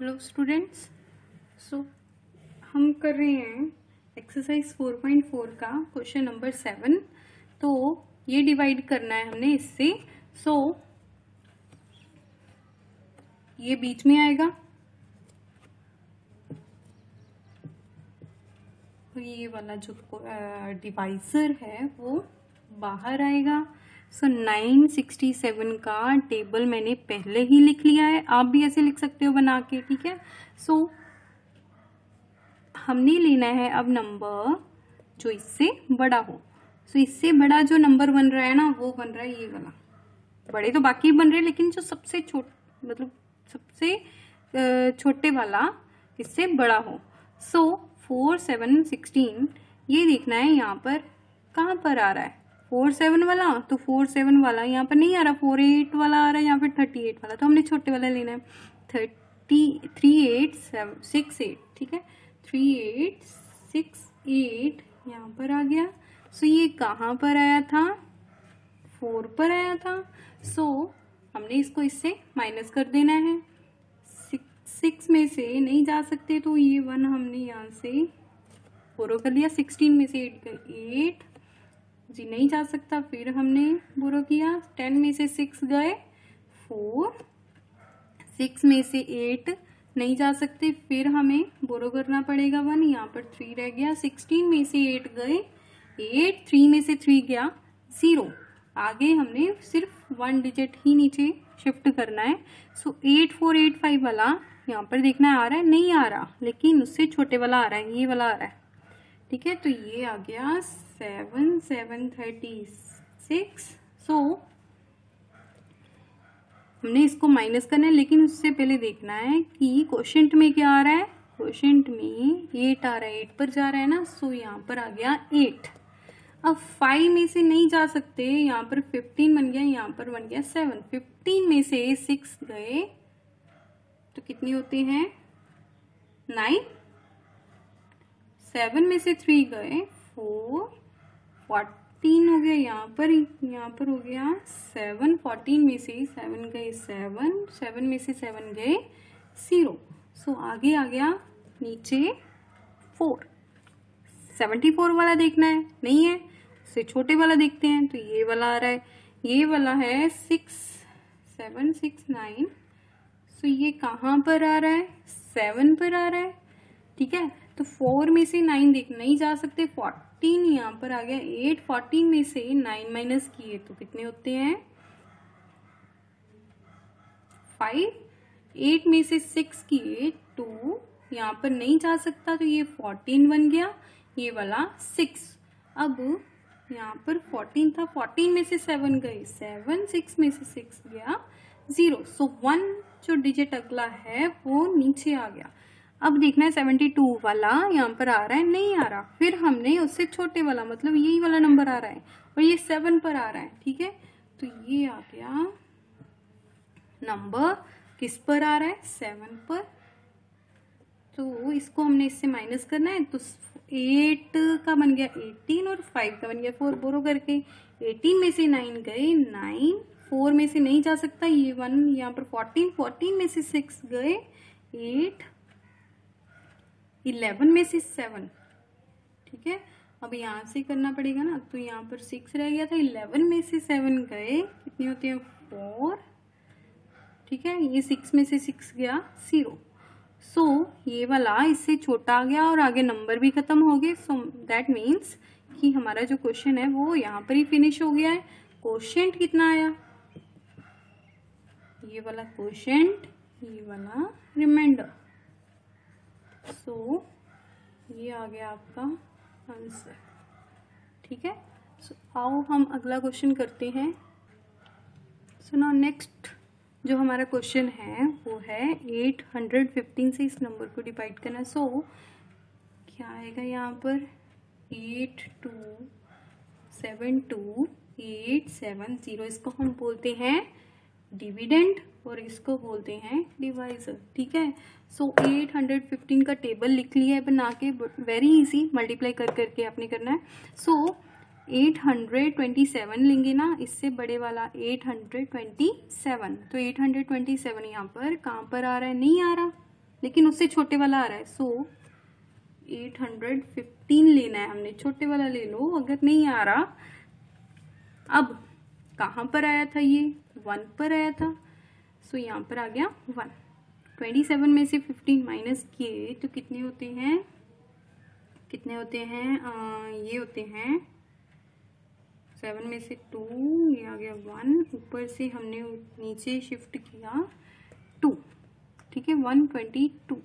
Hello students so हम कर रहे हैं एक्सरसाइज 4.4 का क्वेश्चन नंबर सेवन तो ये डिवाइड करना है हमने इससे. सो so, ये बीच में आएगा. और ये वाला जो डिवाइसर है वो बाहर आएगा. सो सिक्सटी सेवन का टेबल मैंने पहले ही लिख लिया है। आप भी ऐसे लिख सकते हो बना के ठीक है? सो so, हमने लेना है अब नंबर जो इससे बड़ा हो। सो so, इससे बड़ा जो नंबर बन रहा है ना वो बन रहा है ये वाला। बड़े तो बाकी बन रहे लेकिन जो सबसे छोट मतलब सबसे छोटे वाला इससे बड़ा हो। सो फोर सेवन सिक्सटीन ये देखना है यहाँ पर कहाँ पर आ रहा है? फोर सेवन वाला? तो फोर सेवन वाला। यहाँ पर नहीं आ रहा। फोर एट वाला आ रहा है यहाँ पर थर्टी एट वाला? तो हमने छोटे वाला लेना है। Thirty three eight seven six eight. ठीक है? थ्री एट सिक्स एट यहाँ पर आ गया। सो ये कहाँ पर आया था? फोर पर आया था। सो so, हमने इसको इससे माइनस कर देना है। सिक्स में से नहीं जा सकते तो ये वन हमने यहाँ से फोरो कर लिया। सिक्सटीन में से एट एट जी नहीं जा सकता, फिर हमने बोरो किया, टेन में से सिक्स गए, फोर, सिक्स में से एट, नहीं जा सकते, फिर हमें बोरो करना पड़ेगा वन, यहाँ पर थ्री रह गया, सिक्सटीन में से एट गए, एट, थ्री में से थ्री गया, ज़ीरो। आगे हमने सिर्फ़ वन डिजिट ही नीचे शिफ्ट करना है। So eight, four, eight, five वाला यहाँ पर देखना आ रहा है, नहीं आ रहा, लेकिन उससे छोटे वाला आ रहा है, ये वाला आ रहा है। ठीक है तो ये आ गया seven seven thirty six so हमने इसको माइनस करना है, लेकिन उससे पहले देखना है कि क्वेश्चन में क्या आ रहा है? क्वेश्चन में एट आ रहा है एट पर जा रहा है ना? सो यहाँ पर आ गया एट अब फाइव में से नहीं जा सकते, यहाँ पर फिफ्टीन बन गया, यहाँ पर बन गया सेवन फिफ्टीन में से सिक्स गए तो कितनी होती है? नाइन सेवन में से थ्री गए फोर फोर्टीन हो गया, यहाँ पर यहाँ पर हो गया सेवन फोर्टीन में से सेवन गए सेवन सेवन में से सेवन गए ज़ीरो सो आगे आ गया नीचे फोर सेवेंटी फोर वाला देखना है, नहीं है? उससे छोटे वाला देखते हैं तो ये वाला आ रहा है, ये वाला है six seven six nine so ये कहाँ पर आ रहा है? सेवन पर आ रहा है, ठीक है? तो फोर में से नाइन देख, नहीं जा सकते, फोर्टीन यहाँ पर आ गया, एट फोर्टीन में से नाइन माइनस किए तो कितने होते हैं? फाइव, एट में से सिक्स किए, टू, यहाँ पर नहीं जा सकता तो ये फोर्टीन बन गया, ये वाला सिक्स। अब यहाँ पर फोर्टीन था, फोर्टीन में से सेवन गए, सेवन, सिक्स में से सिक्स गया, ज़ीरो। सो वन जो डिजिट अगला है, वो नीचे आ गया। अब देखना है सेवेंटी टू वाला यहाँ पर आ रहा है, नहीं आ रहा। फिर हमने उससे छोटे वाला मतलब यही वाला नंबर आ रहा है और ये सेवन पर आ रहा है, ठीक है? तो ये आ गया नंबर किस पर आ रहा है? सेवन पर। तो इसको हमने इससे माइनस करना है तो एट का बन गया एटीन और फाइव का बन गया फोर बोरो करके एटीन में से नाइन गए नाइन फोर में से नहीं जा सकता, ये वन यहाँ पर फोर्टीन फोर्टीन में से सिक्स गए एट इलेवन में से सेवन। ठीक है? अब यहाँ से करना पड़ेगा ना तो यहाँ पर सिक्स रह गया था इलेवन में से सेवन गए। कितनी होती है? फोर ठीक है? ये सिक्स में से सिक्स गया ज़ीरो सो so, ये वाला इससे छोटा आ गया और आगे नंबर भी खत्म हो गए। सो दैट मीन्स कि हमारा जो क्वेश्चन है वो यहाँ पर ही फिनिश हो गया है। क्वेश्चन कितना आया? ये वाला क्वेश्चन ये वाला रिमाइंडर सो so, ये आ गया आपका आंसर ठीक है? सो so, आओ हम अगला क्वेश्चन करते हैं. सो ना नेक्स्ट जो हमारा क्वेश्चन है वो है एट हंड्रेड फिफ्टीन से इस नंबर को डिवाइड करना. सो so, क्या आएगा यहाँ पर? Eight two seven two eight seven zero इसको हम बोलते हैं डिविडेंड और इसको बोलते हैं डिवाइजर, ठीक है? सो हंड्रेड फिफ्टीन का टेबल लिख लिया है बना के वेरी इजी मल्टीप्लाई कर करके आपने करना है। सो ट्वेंटी सेवन लेंगे ना, इससे बड़े वाला एट हंड्रेड ट्वेंटी सेवन तो एट हंड्रेड ट्वेंटी सेवन यहाँ पर कहाँ पर आ रहा है? नहीं आ रहा, लेकिन उससे छोटे वाला आ रहा है। सो हंड्रेड फिफ्टीन लेना है हमने, छोटे वाला ले लो, अगर नहीं आ रहा, अब कहाँ पर आया था ये? वन पर आया था। सो so, यहाँ पर आ गया वन। ट्वेंटी सेवन में से फिफ्टीन माइनस किए तो कितने होते हैं? कितने होते हैं? आ, ये होते हैं। सेवन में से टू ये आ गया वन ऊपर से हमने नीचे शिफ्ट किया टू ठीक है वन ट्वेंटी टू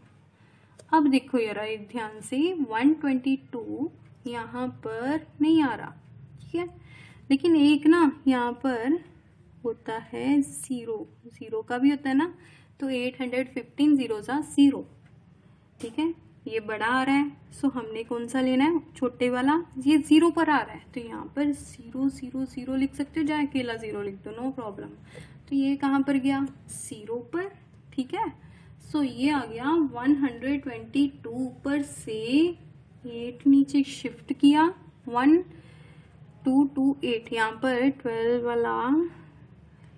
अब देखो यार ध्यान से वन ट्वेंटी टू यहाँ पर नहीं आ रहा। ठीक है? लेकिन एक ना यहाँ पर होता है ज़ीरो ज़ीरो का भी होता है ना तो एट हंड्रेड फिफ्टीन ज़ीरो सा ज़ीरो ठीक है? ये बड़ा आ रहा है सो हमने कौन सा लेना है? छोटे वाला। ये ज़ीरो पर आ रहा है तो यहाँ पर ज़ीरो ज़ीरो ज़ीरो लिख सकते हो जाए अकेला ज़ीरो लिख दो नो प्रॉब्लम तो ये कहाँ पर गया? ज़ीरो पर। ठीक है? सो ये आ गया वन हंड्रेड ट्वेंटी टू पर से एट नीचे शिफ्ट किया वन टू टू एट, यहाँ पर ट्वेल्व वाला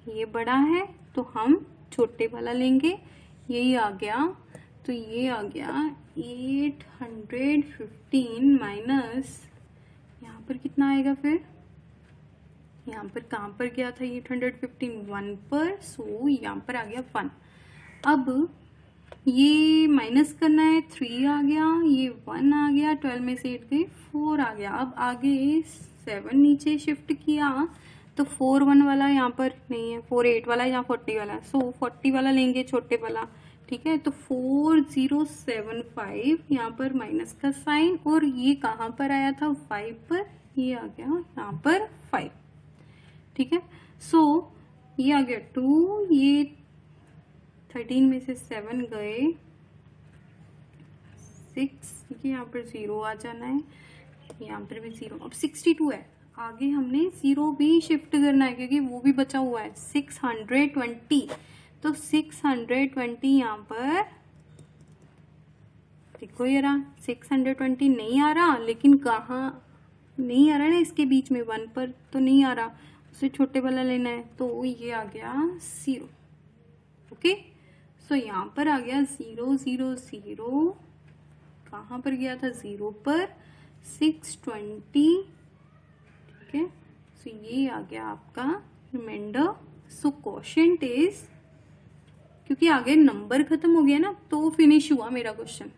ये बड़ा है तो हम छोटे वाला लेंगे। यही आ गया तो ये आ गया एट हंड्रेड फिफ्टीन माइनस, यहाँ पर कितना आएगा फिर? यहाँ पर कहाँ पर गया था? एट हंड्रेड फिफ्टीन, वन पर सो यहाँ पर आ गया वन। अब ये माइनस करना है थ्री आ गया ये वन आ गया ट्वेल्व में से एट गई फोर आ गया। अब आगे सेवन नीचे शिफ्ट किया तो फोर वन वाला यहाँ पर नहीं है फोर एट वाला यहाँ फोर्टी वाला। सो so, फोर्टी वाला लेंगे छोटे वाला ठीक है? तो फोर ज़ीरो सेवन फाइव यहाँ पर माइनस का साइन और ये कहाँ पर आया था? फाइव पर ये आ गया यहाँ पर फाइव ठीक है? सो so, ये आ गया टू ये थर्टीन में से सेवन गए। सिक्स ये यहाँ पर ज़ीरो आ जाना है। यहाँ पर भी ज़ीरो अब सिक्सटी टू है। आगे हमने ज़ीरो भी शिफ्ट करना है, क्योंकि वो भी बचा हुआ है। सिक्स हंड्रेड ट्वेंटी तो सिक्स हंड्रेड ट्वेंटी यहाँ पर। देखो ये रहा। सिक्स हंड्रेड ट्वेंटी नहीं आ रहा, लेकिन कहाँ? नहीं आ रहा ना इसके बीच में वन पर तो नहीं आ रहा। उसे छोटे वाला लेना है तो ये आ गया ज़ीरो ओके सो यहाँ पर आ गया ज़ीरो ज़ीरो ज़ीरो कहाँ पर गया था? ज़ीरो पर सिक्स ट्वेंटी ठीक है? सो ये आ गया आपका रिमाइंडर सो क्वेश्चन इज़ क्योंकि आगे नंबर खत्म हो गया ना तो फिनिश हुआ मेरा क्वेश्चन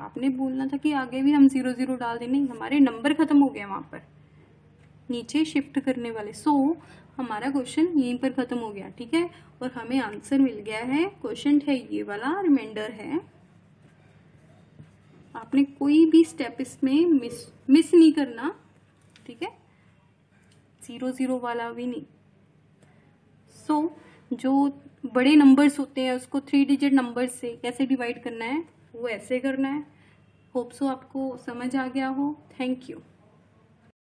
आपने बोलना था कि आगे भी हम ज़ीरो ज़ीरो डाल दें नहीं हमारे नंबर खत्म हो गए वहाँ पर। नीचे शिफ्ट करने वाले। सो so, हमारा क्वेश्चन यहीं पर खत्म हो गया ठीक है? और हमें आंसर मिल गया है क्वेश्चन है ये वाला रिमाइंडर है। आपने कोई भी स्टेप इसमें मिस मिस नहीं करना ठीक है? ज़ीरो ज़ीरो वाला भी नहीं। सो so, जो बड़े नंबर्स होते हैं उसको थ्री डिजिट नंबर से कैसे डिवाइड करना है वो ऐसे करना है। होप सो आपको समझ आ गया हो। Thank you